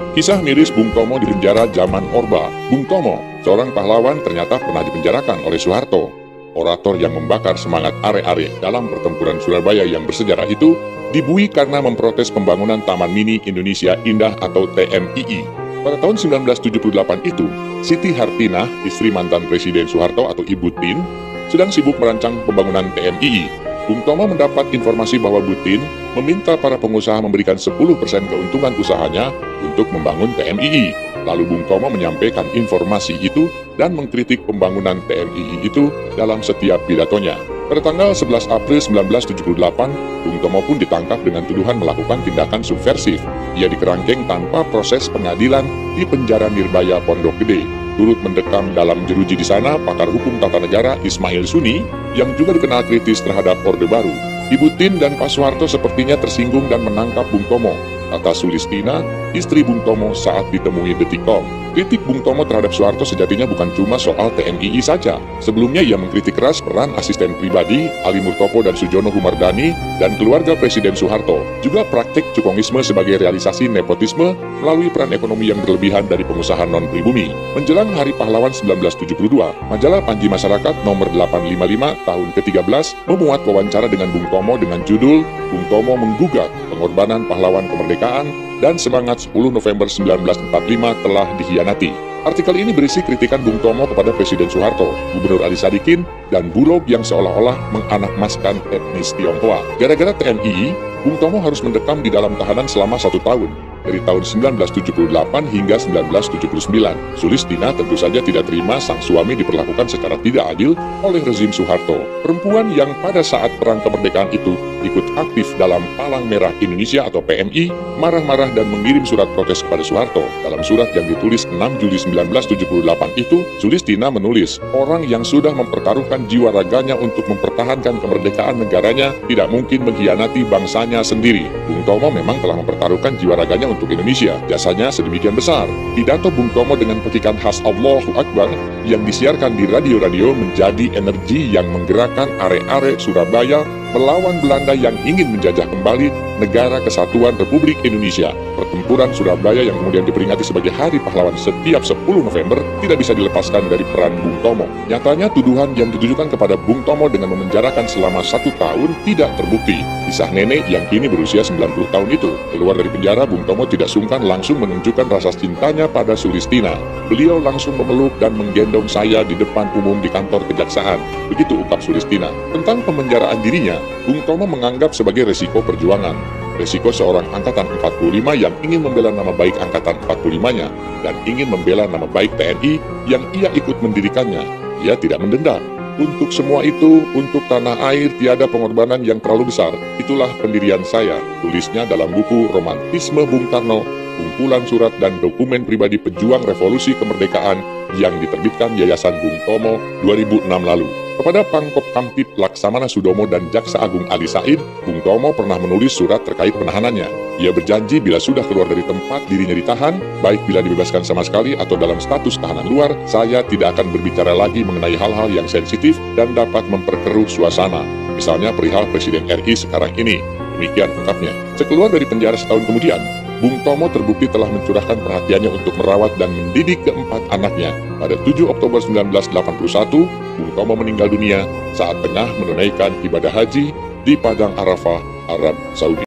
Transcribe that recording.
Kisah miris Bung Tomo di penjara zaman Orba. Bung Tomo, seorang pahlawan ternyata pernah dipenjarakan oleh Soeharto. Orator yang membakar semangat are-are dalam pertempuran Surabaya yang bersejarah itu dibui karena memprotes pembangunan Taman Mini Indonesia Indah atau TMII. Pada tahun 1978 itu, Siti Hartinah, istri mantan Presiden Soeharto atau Ibu Tin, sedang sibuk merancang pembangunan TMII Bung Tomo mendapat informasi bahwa Butin meminta para pengusaha memberikan 10% keuntungan usahanya untuk membangun TMII. Lalu Bung Tomo menyampaikan informasi itu dan mengkritik pembangunan TMII itu dalam setiap pidatonya. Pada tanggal 11 April 1978, Bung Tomo pun ditangkap dengan tuduhan melakukan tindakan subversif. Ia dikerangkeng tanpa proses pengadilan di penjara Nirbaya Pondok Gede turut mendekam dalam jeruji di sana pakar hukum tata negara Ismail Suni yang juga dikenal kritis terhadap Orde Baru. Ibu Tin dan Pak Soeharto sepertinya tersinggung dan menangkap Bung Tomo kata Sulistina, istri Bung Tomo saat ditemui Detikom. Kritik Bung Tomo terhadap Soeharto sejatinya bukan cuma soal TNII saja. Sebelumnya ia mengkritik keras peran asisten pribadi Ali Murtopo dan Sujono Humardani dan keluarga Presiden Soeharto. Juga praktik cukongisme sebagai realisasi nepotisme melalui peran ekonomi yang berlebihan dari pengusaha non-pribumi. Menjelang Hari Pahlawan 1972, majalah Panji Masyarakat nomor 855 tahun ke-13 memuat wawancara dengan Bung Tomo dengan judul Bung Tomo menggugat pengorbanan pahlawan kemerdekaan dan semangat 10 November 1945 telah dikhianati. Artikel ini berisi kritikan Bung Tomo kepada Presiden Soeharto, Gubernur Ali Sadikin, dan Bulog yang seolah-olah menganakmaskan etnis Tionghoa. Gara-gara TNI, Bung Tomo harus mendekam di dalam tahanan selama satu tahun dari tahun 1978 hingga 1979. Sulistina tentu saja tidak terima sang suami diperlakukan secara tidak adil oleh rezim Soeharto. Perempuan yang pada saat perang kemerdekaan itu ikut aktif dalam Palang Merah Indonesia atau PMI, marah-marah dan mengirim surat protes kepada Soeharto. Dalam surat yang ditulis 6 Juli 1978 itu, Sulistina menulis, orang yang sudah mempertaruhkan jiwa raganya untuk mempertahankan kemerdekaan negaranya tidak mungkin mengkhianati bangsanya sendiri. Bung Tomo memang telah mempertaruhkan jiwa raganya untuk Indonesia. Jasanya sedemikian besar. Pidato Bung Tomo dengan petikan khas Allahu Akbar yang disiarkan di radio-radio menjadi energi yang menggerakkan are-are Surabaya melawan Belanda yang ingin menjajah kembali negara kesatuan Republik Indonesia. Pertempuran Surabaya yang kemudian diperingati sebagai Hari Pahlawan setiap 10 November tidak bisa dilepaskan dari peran Bung Tomo. Nyatanya tuduhan yang ditujukan kepada Bung Tomo dengan memenjarakan selama satu tahun tidak terbukti. Kisah nenek yang kini berusia 90 tahun itu. Keluar dari penjara, Bung Tomo tidak sungkan langsung menunjukkan rasa cintanya pada Sulistina. Beliau langsung memeluk dan menggendong saya di depan umum di kantor kejaksaan. Begitu ungkap Sulistina. Tentang pemenjaraan dirinya, Bung Tomo menganggap sebagai resiko perjuangan. Resiko seorang angkatan 45 yang ingin membela nama baik angkatan 45-nya dan ingin membela nama baik TNI yang ia ikut mendirikannya. Ia tidak mendendam. Untuk semua itu, untuk tanah air tiada pengorbanan yang terlalu besar. Itulah pendirian saya, tulisnya dalam buku Romantisme Bung Karno, kumpulan surat dan dokumen pribadi pejuang revolusi kemerdekaan yang diterbitkan Yayasan Bung Tomo 2006 lalu. Kepada Pangkop Kamtip Laksamana Sudomo dan Jaksa Agung Ali Said, Bung Tomo pernah menulis surat terkait penahanannya. Ia berjanji bila sudah keluar dari tempat dirinya ditahan, baik bila dibebaskan sama sekali atau dalam status tahanan luar, saya tidak akan berbicara lagi mengenai hal-hal yang sensitif dan dapat memperkeruh suasana. Misalnya perihal Presiden RI sekarang ini. Demikian ungkapnya. Sekeluar dari penjara setahun kemudian, Bung Tomo terbukti telah mencurahkan perhatiannya untuk merawat dan mendidik keempat anaknya. Pada 7 Oktober 1981, Bung Tomo meninggal dunia saat tengah menunaikan ibadah haji di Padang Arafah, Arab Saudi.